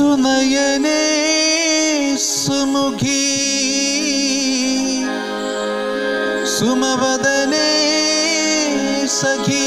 സുനയനേ സുമുഖി സുമവദനേ സഖീ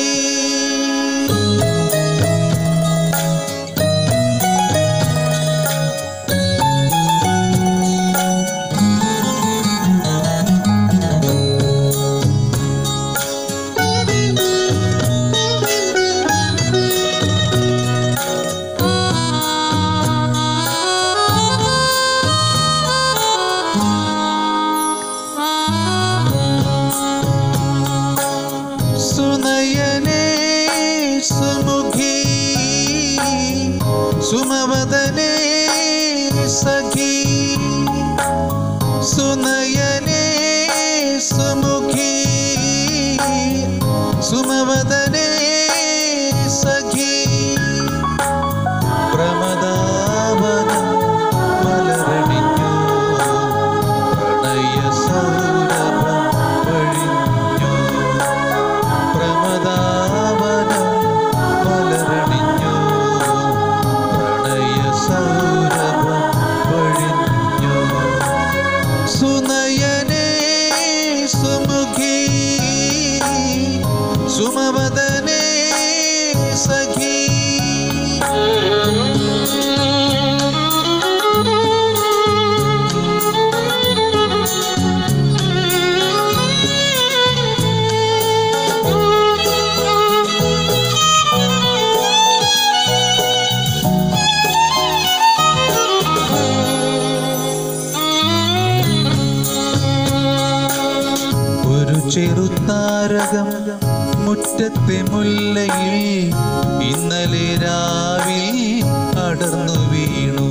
சுமுகி சுமவதனே ചെറുത്താരകം മുറ്റത്തെ മുല്ലയിൽ ഇന്നലെ രാവിൽ അടർന്നു വീണു.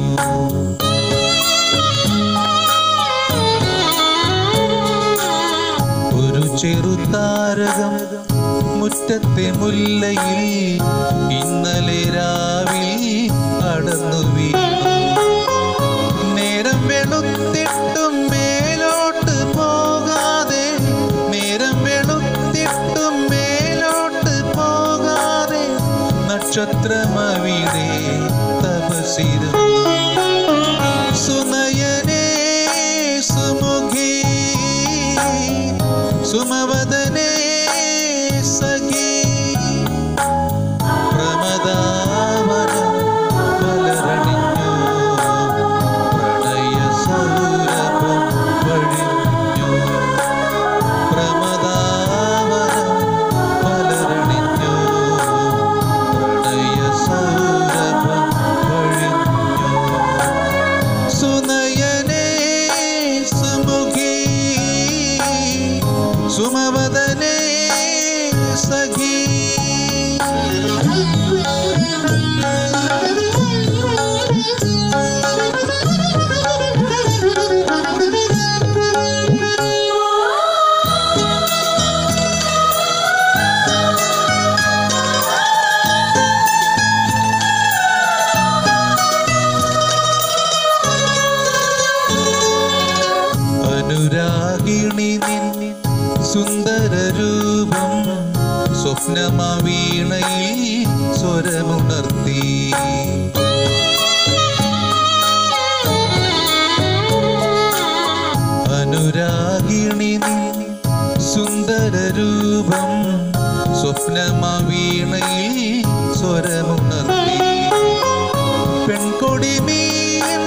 ഒരു ചെറുത്താരകം മുറ്റത്തെ മുല്ലയിൽ ഇന്നലെ രാവിൽ അടർന്നു വീണു. சுமவ സുന്ദരരൂപം സ്വപ്നമവീണയിൽ സ്വരമുണർത്തി. അനുരാഗിണി സുന്ദരരൂപം സ്വപ്നമവീണയിൽ സ്വരമുണർത്തി. പെൺകൊടിമീൻ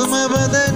குமபதை